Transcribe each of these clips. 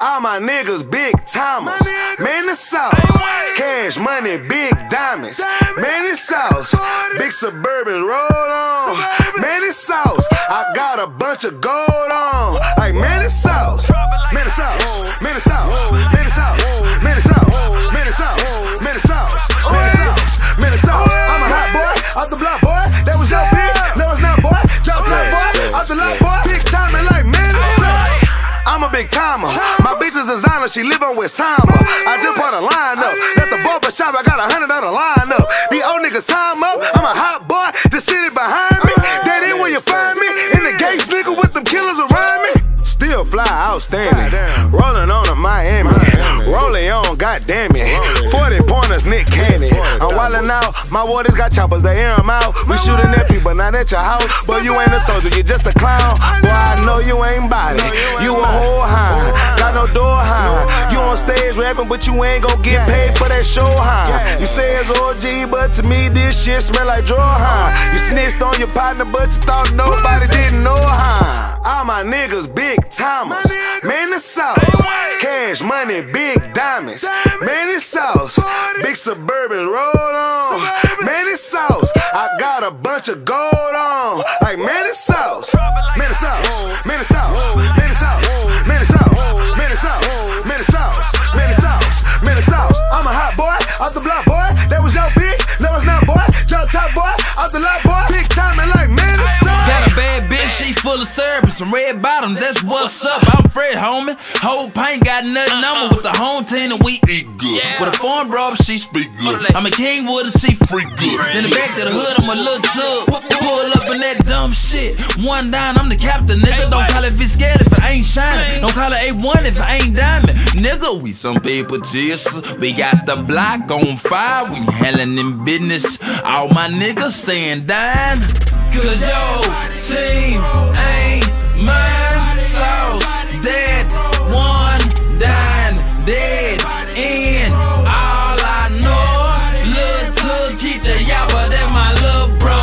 All my niggas big timers. Man, the sauce. Cash money, big diamonds. Man, it's sauce. Big suburban roll on. Man, it's sauce. I got a bunch of gold on. Like, man, it's sauce. She live on West Timer. I just bought a line up. At the barber shop, I got a hundred on the line up. These old niggas time up. I'm a hot boy, the city behind me. That ain't where you find me. In the gates, nigga, with them killers around me. Still fly outstanding. Rolling on a Miami. Rolling on, goddamn it. 40 pointers, Nick Cannon. I'm wildin' out. My waters got choppers, they air 'em out. We shootin' at people, not at your house. But you ain't a soldier, you just a clown. Boy, I know you ain't body. Rapping, but you ain't gon' get paid for that show high. You say it's OG, but to me, this shit smell like draw high. You snitched on your partner, but you thought nobody didn't know high. All my niggas big timers. Man, the sauce. Cash money, big diamonds. Man, it's sauce. Big suburban roll on. Man, it's sauce. I got a bunch of gold on. Like, man, some red bottoms. That's what's up. I'm Fred, homie. Whole paint got nothing on me uh-uh. with the home team and we eat good. With a foreign bro, she speak good. I'm a king Kingwood and she freak good. In the back of the hood, I'm a little tub. Pull up in that dumb shit. One down, I'm the captain, nigga. Don't call it Vizsgale if I ain't shining. Don't call it A1 if I ain't diamond. Nigga, we some people chasers. We got the block on fire. We handling in business. All my niggas staying down. Cause yo, team dead in. All I know, look to keep the yapper, that my little bro.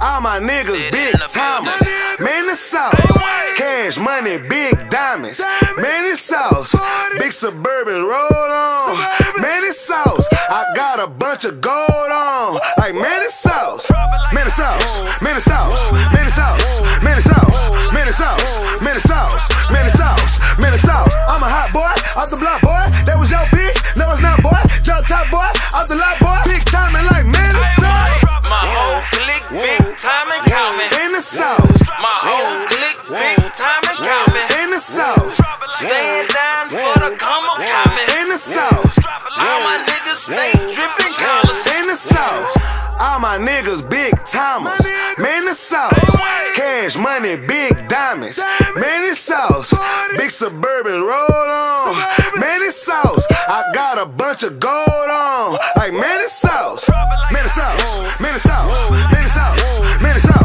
All my niggas big timers. Man, the sauce. Cash money, big diamonds. Man, it's sauce. Big suburban roll on. Man, it's sauce. I got a bunch of gold on. Like, man, sauce. Man, it's sauce. Man, it's sauce. Man, it's sauce. Man, it's sauce. Top, boy. Off the lot, boy. Big timing like, man, it's sauce. My whole clique, big time and coming. In the south. My whole clique, big time and coming. In the sauce. Staying down for the come up coming. In the sauce. All my niggas stay dripping collars. In the sauce. All my niggas big timers. Man, the sauce. Cash money, big diamonds. Man, it's sauce. Big suburban roll on. Man, it's sauce. I got a bunch of gold on. Like, man, it's sauce. Man, it's sauce. Man, it's sauce. Man,